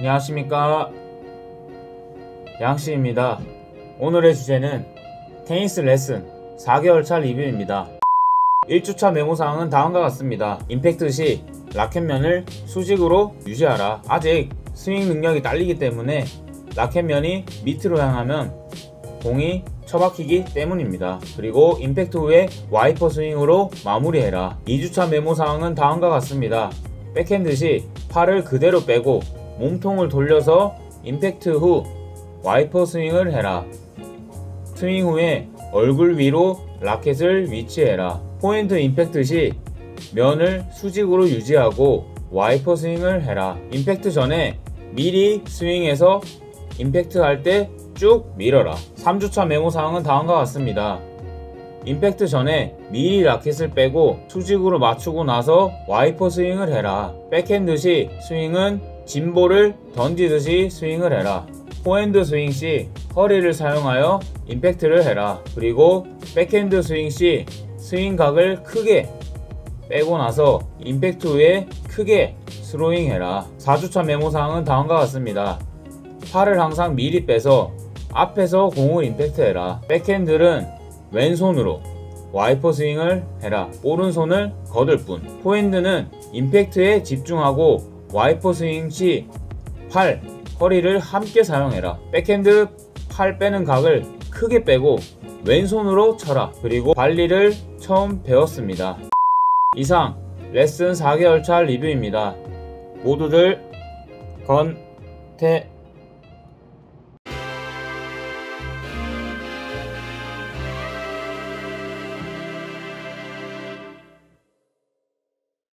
안녕하십니까 양씨입니다 오늘의 주제는 테니스 레슨 4개월차 리뷰입니다 1주차 메모사항은 다음과 같습니다 임팩트 시 라켓면을 수직으로 유지하라 아직 스윙 능력이 딸리기 때문에 라켓면이 밑으로 향하면 공이 처박히기 때문입니다. 그리고 임팩트 후에 와이퍼 스윙으로 마무리해라. 2주차 메모사항은 다음과 같습니다. 백핸드 시 팔을 그대로 빼고 몸통을 돌려서 임팩트 후 와이퍼 스윙을 해라. 스윙 후에 얼굴 위로 라켓을 위치해라. 포인트 임팩트 시 면을 수직으로 유지하고 와이퍼 스윙을 해라. 임팩트 전에 미리 스윙해서 임팩트 할 때 쭉 밀어라. 3주차 메모사항은 다음과 같습니다. 임팩트 전에 미리 라켓을 빼고 수직으로 맞추고 나서 와이퍼 스윙을 해라. 백핸드 시 스윙은 짐볼을 던지듯이 스윙을 해라. 포핸드 스윙 시 허리를 사용하여 임팩트를 해라. 그리고 백핸드 스윙 시 스윙 각을 크게 빼고 나서 임팩트 후에 크게 스로잉 해라. 4주차 메모사항은 다음과 같습니다. 팔을 항상 미리 빼서 앞에서 공을 임팩트 해라. 백핸드는 왼손으로 와이퍼 스윙을 해라. 오른손은 거들 뿐. 포핸드는 임팩트에 집중하고 와이퍼 스윙 시 팔, 허리를 함께 사용해라. 백핸드 팔 빼는 각을 크게 빼고 왼손으로 쳐라. 그리고 발리를 처음 배웠습니다. 이상 레슨 4개월 차 리뷰입니다. 모두들 건태